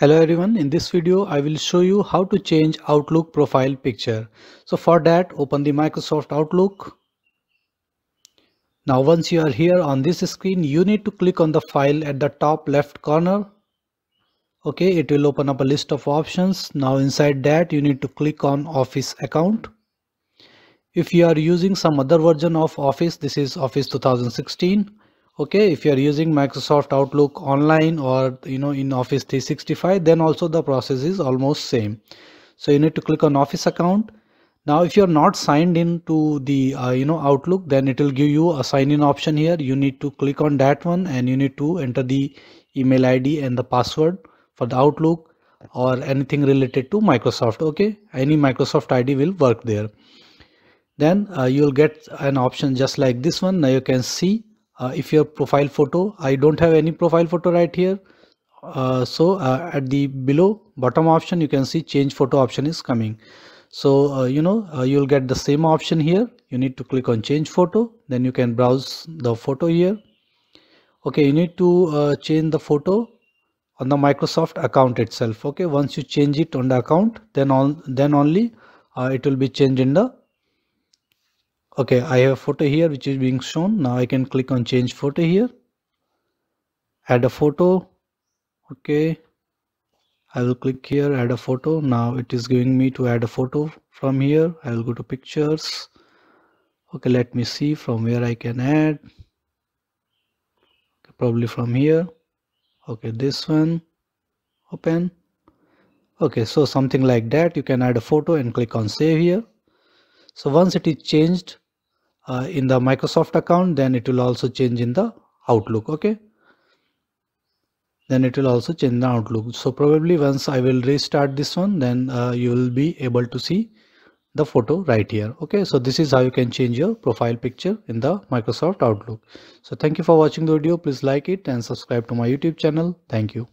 Hello everyone, in this video I will show you how to change Outlook profile picture. So for that open the Microsoft Outlook. Now once you are here on this screen you need to click on the file at the top left corner. Okay, it will open up a list of options. Now inside that you need to click on Office account. If you are using some other version of Office, this is Office 2016 okay if you are using microsoft outlook online or you know in office 365 then also the process is almost same. So you need to click on office account. Now if you're not signed in to the uh, you know outlook then it will give you a sign in option here. You need to click on that one and you need to enter the email id and the password for the outlook or anything related to microsoft okay? Any microsoft id will work there. Then uh, you'll get an option just like this one. Now you can see uh, if your profile photo I don't have any profile photo right here. Uh, so uh, at the below bottom option you can see change photo option is coming. So uh, you know uh, you'll get the same option here. You need to click on change photo. Then you can browse the photo here. Okay you need to uh, change the photo on the Microsoft account itself. Okay once you change it on the account then on then only it will be changed in the okay i have a photo here which is being shown. Now i can click on change photo here. Add a photo. Okay. I will click here add a photo. Now it is giving me to add a photo from here. I will go to pictures. Okay let me see from where i can add. Okay, probably from here. Okay this one. Open. Okay so something like that. You can add a photo and click on save here. So once it is changed uh, in the Microsoft account then it will also change in the Outlook okay? Then it will also change the Outlook. So probably once I will restart this one then uh, you will be able to see the photo right here okay? So this is how you can change your profile picture in the Microsoft Outlook. So thank you for watching the video. Please like it and subscribe to my YouTube channel. Thank you